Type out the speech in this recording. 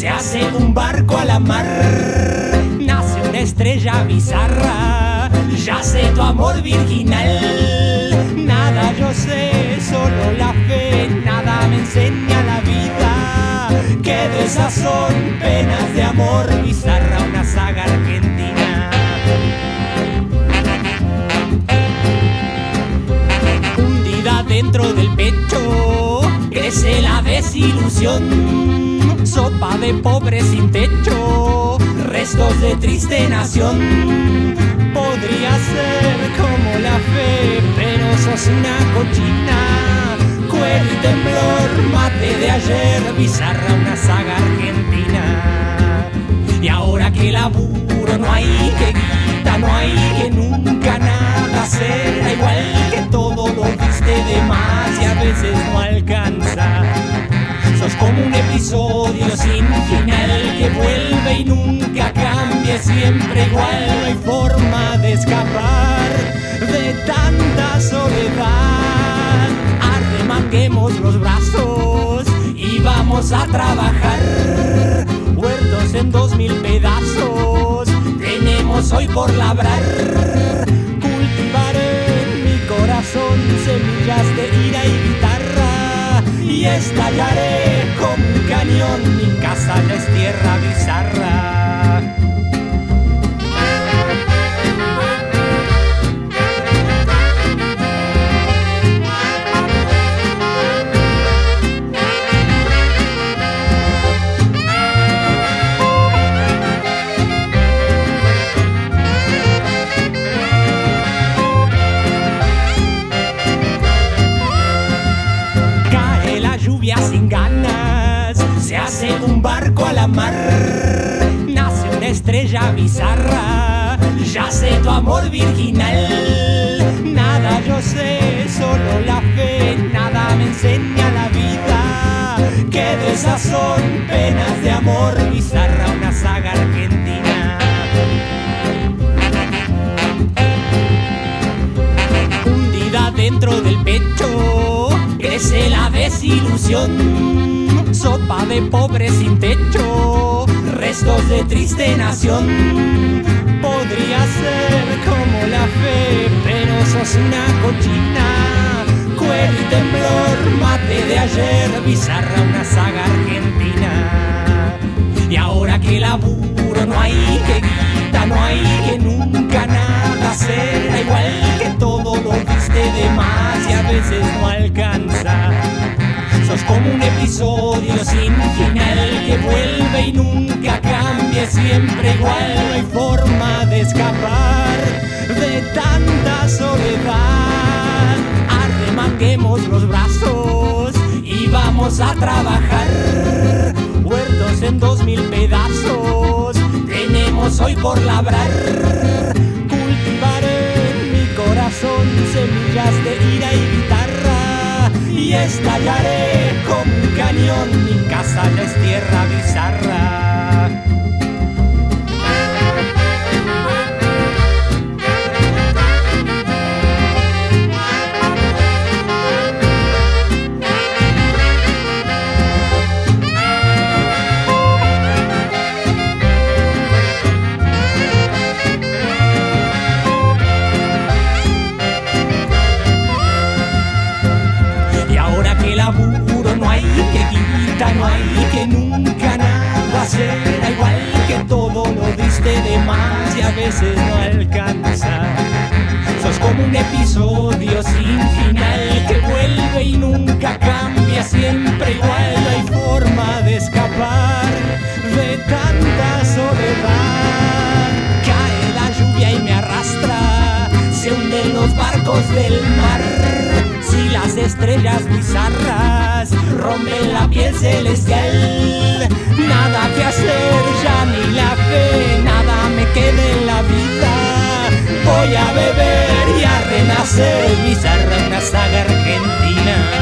Se hace un barco a la mar, nace una estrella bizarra, yace tu amor virginal. Nada yo sé, solo la fe, nada me enseña la vida. Qué desazón, penas de amor, bizarra una saga argentina. Hundida dentro del pecho, crece la desilusión Sopa de pobre sin techo, restos de triste nación. Podría ser como la fe, pero sos una cochina. Cuero y temblor, mate de ayer, bizarra una saga argentina. Y ahora que laburo no hay que guita, no hay que y nunca cambia, siempre igual, no hay forma de escapar de tanta soledad. Arremanguemos los brazos y vamos a trabajar. Huertos en dos mil pedazos, tenemos hoy por labrar. Sin ganas, se hace un barco a la mar, nace una estrella bizarra, ya sé tu amor virginal. Nada yo sé, solo la fe, nada me enseña la vida, que de esas son penas de amor bizarra, desilusión. Sopa de pobre sin techo, restos de triste nación. Podría ser como la fe, pero sos una cochina. Cuero y temblor, mate de ayer, bizarra una saga argentina. Y ahora que laburo no hay que guita, no hay que nunca nada será igual que todo lo viste de más y a veces no alcanza. Un episodio sin final que vuelve y nunca cambia, siempre igual, no hay forma de escapar de tanta soledad. Arremanguemos los brazos y vamos a trabajar. Huertos en dos mil pedazos, tenemos hoy por labrar. Cultivaré en mi corazón semillas de ira y guitarra y estallaré Mi casa ya es tierra bizarra. Nunca nada será igual que todo lo diste de más y a veces no alcanza. Sos como un episodio sin final que vuelve y nunca cambia, siempre igual, no hay forma de escapar de tanta soledad. Cae la lluvia y me arrastra, se hunden los barcos del mar. Si las estrellas bizarras alas, rompe la piel celestial. Nada que hacer, ya ni la fe, nada me queda en la vida. Voy a beber y a renacer, mi sarrana saga argentina.